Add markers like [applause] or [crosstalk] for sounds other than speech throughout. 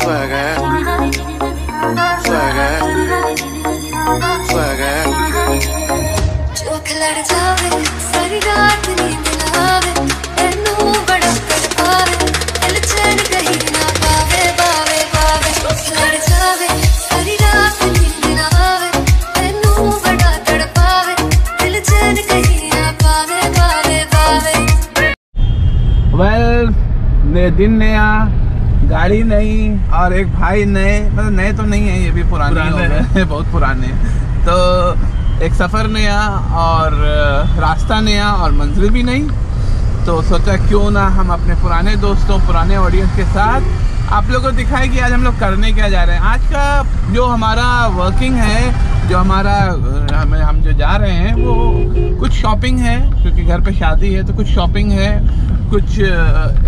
Swagger. Eh? Well well, दिन नया गाड़ी नई और एक भाई नए मतलब नए तो नहीं है ये भी पुराने पुराने हैं, [laughs] बहुत पुराने। तो एक सफ़र नया और रास्ता नया और मंजिल भी नहीं तो सोचा क्यों ना हम अपने पुराने दोस्तों पुराने ऑडियंस के साथ आप लोगों को दिखाए कि आज हम लोग करने क्या जा रहे हैं। आज का जो हमारा वर्किंग है जो हमारा हम हम जो जा रहे हैं वो कुछ शॉपिंग है क्योंकि घर पे शादी है तो कुछ शॉपिंग है। कुछ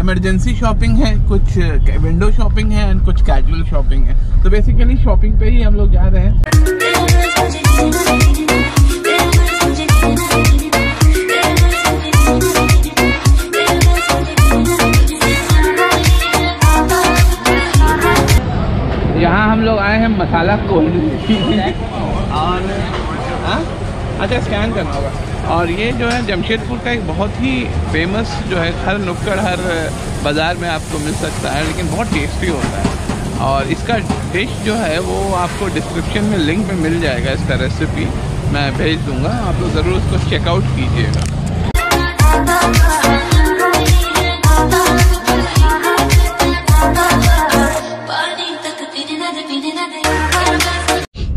इमरजेंसी शॉपिंग है, कुछ विंडो शॉपिंग है एंड कुछ कैजुअल शॉपिंग है। तो बेसिकली शॉपिंग पे ही हम लोग जा रहे हैं। यहाँ हम लोग आए हैं मसाला कोल्ड। [laughs] और हाँ? अच्छा स्कैन करना होगा। और ये जो है जमशेदपुर का एक बहुत ही फ़ेमस जो है हर नुक्कड़, हर बाज़ार में आपको मिल सकता है, लेकिन बहुत टेस्टी होता है। और इसका डिश जो है वो आपको डिस्क्रिप्शन में लिंक में मिल जाएगा इसका रेसिपी मैं भेज दूँगा, आप लोग ज़रूर उसको चेकआउट कीजिएगा।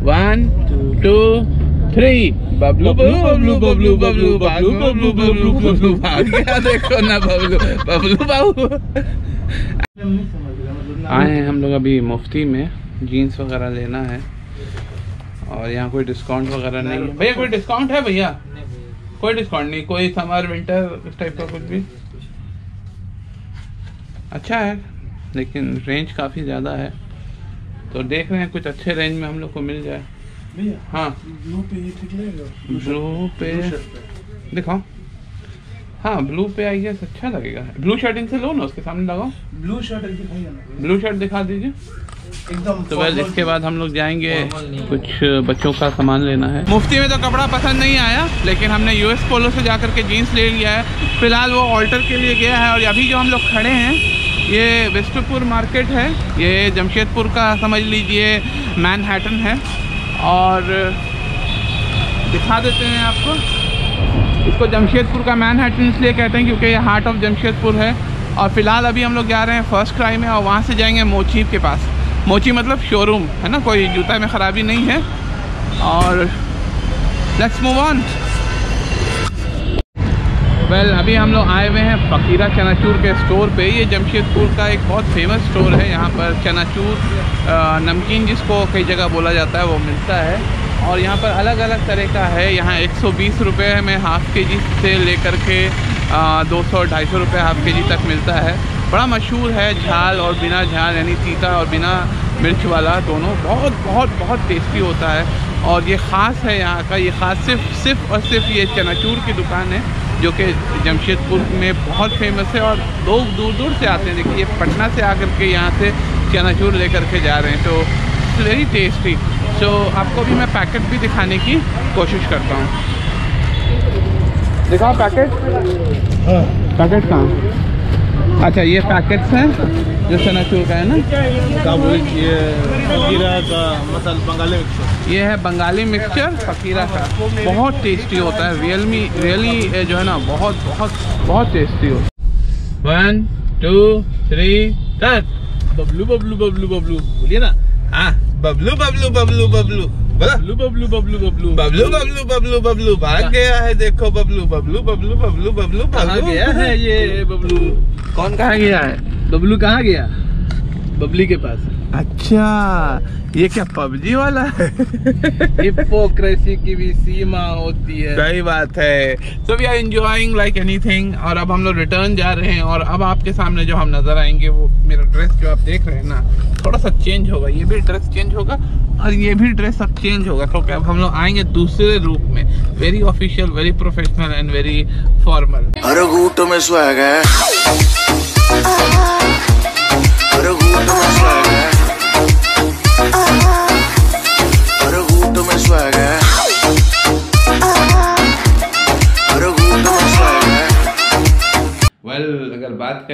One two three Bablu Bablu Bablu Bablu Bablu Bablu Bablu Bablu Bablu देखो ना बबलू बबलू बाबू आए हैं हम लोग अभी मुफ्ती में जीन्स वगैरह लेना है और यहाँ कोई डिस्काउंट वगैरह नहीं है भैया कोई डिस्काउंट है भैया कोई डिस्काउंट नहीं कोई समर विंटर इस टाइप का कुछ भी अच्छा है लेकिन रेंज काफ़ी ज़्यादा है तो देख रहे हैं कुछ अच्छे रेंज में हम लोग को मिल जाए भैया हाँ। ब्लू पे ये ठीक लगेगा? ब्लू पे दिखाओ। हाँ ब्लू पे आई गेस अच्छा लगेगा। ब्लू शर्ट इनसे लो ना उसके सामने लगाओ। ब्लू शर्ट दिखाइए ब्लू शर्ट दिखा दीजिए। एकदम तो वेल इसके बाद हम लोग जाएँगे कुछ बच्चों का सामान लेना है। मुफ्ती में तो कपड़ा पसंद नहीं आया लेकिन हमने यूएस पोलो से जाकर के जीन्स ले लिया है। फ़िलहाल वो ऑल्टर के लिए गया है और अभी जो हम लोग खड़े हैं ये वेस्टपुर मार्केट है। ये जमशेदपुर का समझ लीजिए मैनहैटन है। और दिखा देते हैं आपको। इसको जमशेदपुर का मैन मैनहट्टन इसलिए कहते हैं क्योंकि ये हार्ट ऑफ़ जमशेदपुर है। और फ़िलहाल अभी हम लोग जा रहे हैं फ़र्स्ट क्राई में और वहाँ से जाएँगे मोची के पास। मोची मतलब शोरूम है ना? कोई जूता में ख़राबी नहीं है। और let's move on well well, अभी हम लोग आए हुए हैं फ़कीरा चनाचूर के स्टोर पे। ये जमशेदपुर का एक बहुत फ़ेमस स्टोर है। यहाँ पर चनाचूर नमकीन जिसको कई जगह बोला जाता है वो मिलता है। और यहाँ पर अलग अलग तरह का है। यहाँ 120 रुपए में हाफ़ के जी से लेकर के दो सौ ढाई सौ रुपये हाफ़ के जी तक मिलता है। बड़ा मशहूर है झाल और बिना झाल यानी तीता और बिना मिर्च वाला दोनों। बहुत बहुत बहुत टेस्टी होता है। और ये ख़ास है यहाँ का। ये ख़ास सिर्फ़ सिर्फ़ और सिर्फ़ ये चनाचूर की दुकान है। जो कि जमशेदपुर में बहुत फ़ेमस है और लोग दूर दूर से आते हैं। देखिए पटना से आकर के यहाँ से चनाचूर लेकर के जा रहे हैं तो इट्स वेरी टेस्टी सो आपको भी मैं पैकेट भी दिखाने की कोशिश करता हूँ। दिखाओ पैकेट पैकेट कहाँ? अच्छा ये पैकेट्स हैं जो चनाचूर का है ना? काबुली ये फकीरा का मसाला बंगाली मिक्सर ये है बंगाली मिक्सचर फकीरा का। बहुत टेस्टी होता है रियलमी रियली जो है ना बहुत बहुत बहुत टेस्टी होता है। One two three start Bablu Bablu Bablu Bablu. बोलिए ना। हाँ बबलू बबलू बबलू बबलू। बोला बबलू बबलू बबलू बबलू बबलू बबलू बबलू बबलू भाग गया है देखो बबलू बबलू बबलू बबलू बबलू कहाँ बबलू। गया है ये बबलू? कौन कहाँ गया है? बबलू कहाँ गया? बबली के पास। अच्छा ये क्या पबजी वाला है? हिपोक्रेसी की भी सीमा होती है। सही बात है। So we are enjoying like anything और अब हम लोग रिटर्न जा रहे हैं और अब आपके सामने जो हम नज़र आएँगे वो मेरा ड्रेस जो आप देख रहे हैं ना थोड़ा सा चेंज होगा, ये भी ड्रेस चेंज होगा और ये भी ड्रेस अब चेंज होगा। क्योंकि अब हम लोग आएँगे दूसरे रूप में। Very official very professional and very formal अरे घूट में स्वैग अरे में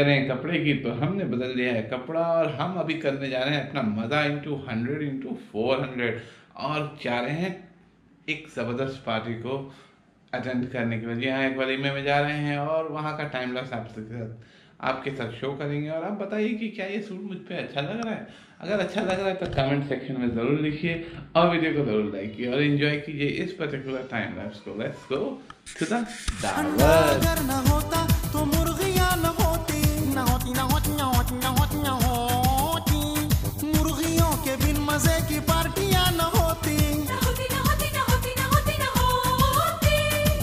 करें कपड़े की तो हमने बदल दिया है कपड़ा और हम अभी करने जा रहे हैं अपना मज़ा into hundred into four hundred और चाह रहे हैं एक ज़बरदस्त पार्टी को अटेंड करने के लिए। यहाँ एक वलीमे में जा रहे हैं और वहाँ का टाइम लॉस आपके साथ आपके साथ शो करेंगे और आप बताइए कि क्या ये सूट मुझ पे अच्छा लग रहा है। अगर अच्छा लग रहा है तो कमेंट सेक्शन में ज़रूर लिखिए और वीडियो को ज़रूर लाइक कीजिए और इन्जॉय कीजिए इस पर्टिकुलर टाइम लैप्स को। लेट्स गो टू द मज़े की पार्टियाँ न होती।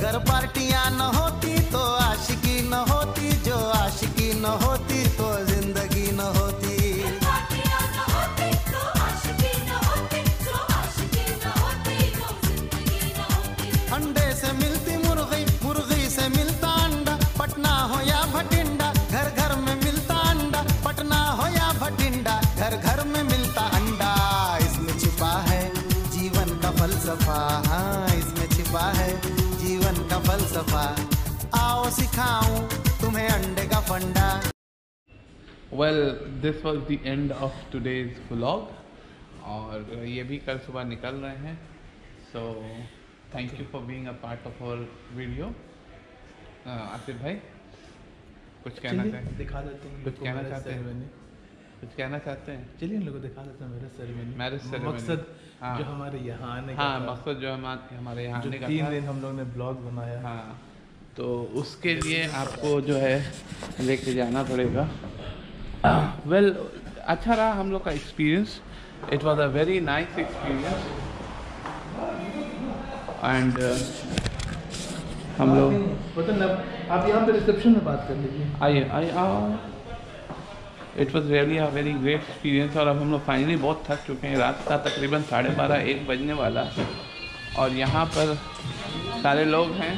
घर पार्टियाँ न होती तो आशिकी न होती जो आशिकी न होती तो ज़िंदगी न होती। अंडे से मिलती मुर्गी फलसफा। आओ सिखाऊं तुम्हें अंडे का फंडा। Well this was the end of today's vlog और ये भी कल सुबह निकल रहे हैं। So thank you for being a part of our video Asif भाई कुछ कहना चलिए, चाहें? दिखा देते हैं कुछ कहना चाहते हैं? कुछ कहना चाहते हैं? चलिए इन लोगों को दिखा देते हैं मैरिज सेरेमनी Marriage ceremony। मकसद हाँ। जो हमारे यहाँ आने का हाँ मकसद जो हमा- हमारे यहाँ आने का तीन दिन हम लोग ने ब्लॉग बनाया। हाँ। तो उसके लिए आपको जो है लेके जाना पड़ेगा। वेल अच्छा रहा हम लोग का experience it was a very nice experience and हम लोग आप यहाँ पे रिसेप्शन में बात कर लीजिए। आइए आइए आओ। It was really a very great experience और अब हम लोग फाइनली बहुत थक चुके हैं। रात का तकरीबन साढ़े बारह एक बजने वाला। और यहाँ पर सारे लोग हैं।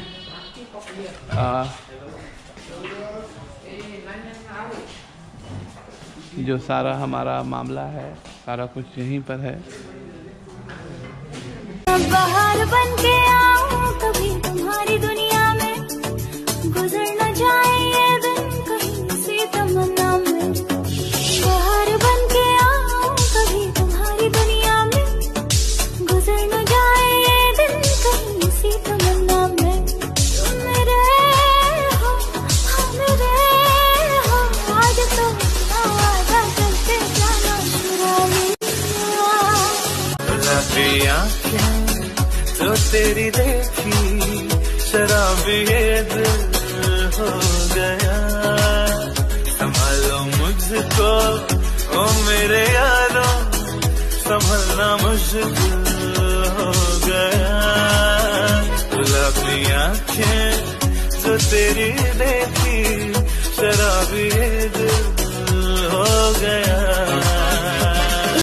आ, जो सारा हमारा मामला है सारा कुछ यहीं पर है। बाहर बन के आँखें जो तेरी देखी, शराबी हो गया। संभालो मुझको, ओ मेरे यारों, संभलना मुश्किल हो गया। गुलाबी आँखें, जो तेरी देखी, शराबी दिल